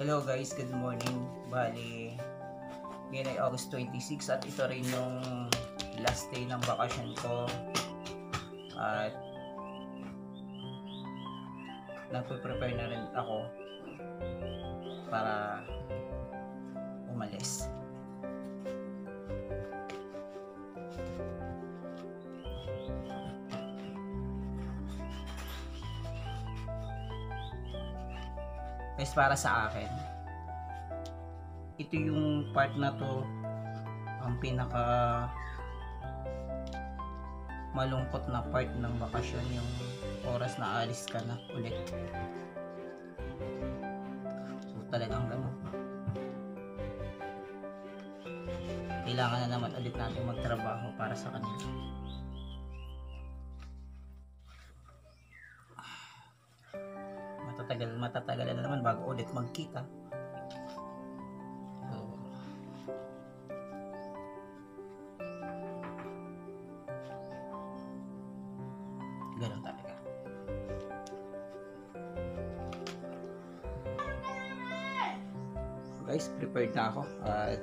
Hello guys, good morning. Bali, ngayon ay August 26 at ito rin yung last day ng bakasyon ko. At nagpe-prepare na rin ako para umalis. Guys, para sa akin, ito yung part na to ang pinaka malungkot na part ng bakasyon yung oras na alis ka na ulit. So talagang gano'n kailangan na naman ulit natin magtrabaho para sa kanila matatagal matatagal na naman bago ulit magkita. So, talaga. Guys prepared na ako. At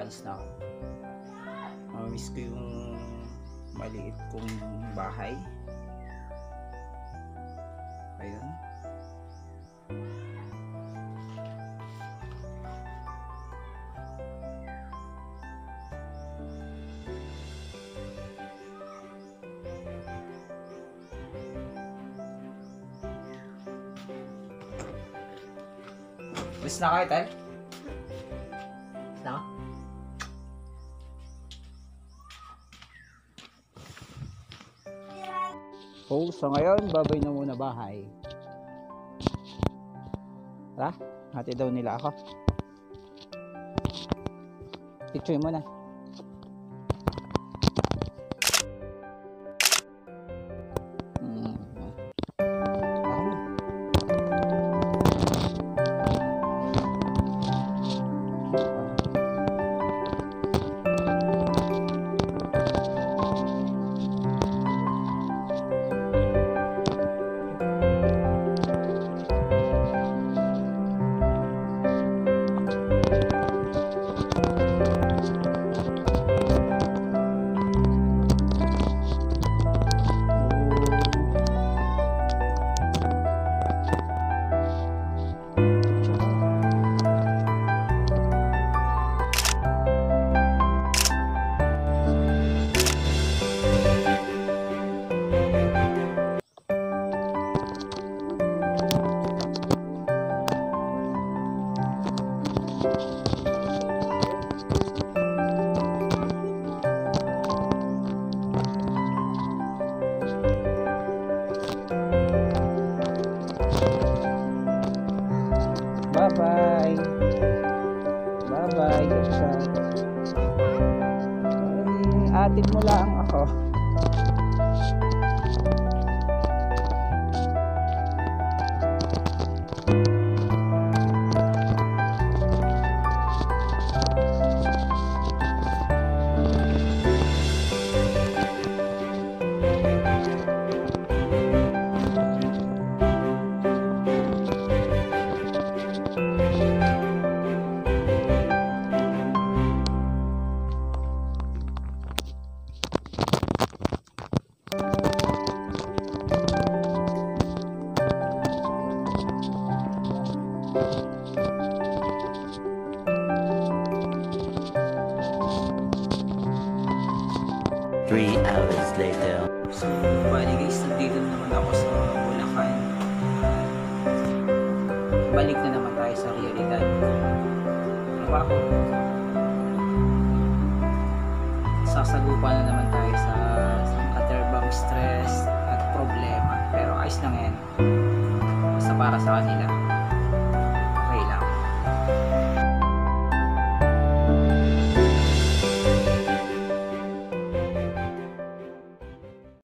alis na ako. Mamamiss ko yung maliit kong bahay Alis na kayo, Tay? Alis na ako? Oh, so ngayon, babay na muna bahay. Tara, hati daw nila ako. Picture mo na. Atin mo lang ako. Three hours later. So, bali guys, nandito na naman ako sa Bulacan. Balik na naman tayo sa realidad. Ako? Sasagupan na naman tayo sa, sa katerbang stress at problema. Pero ayos lang yan. Basta para sa kanila.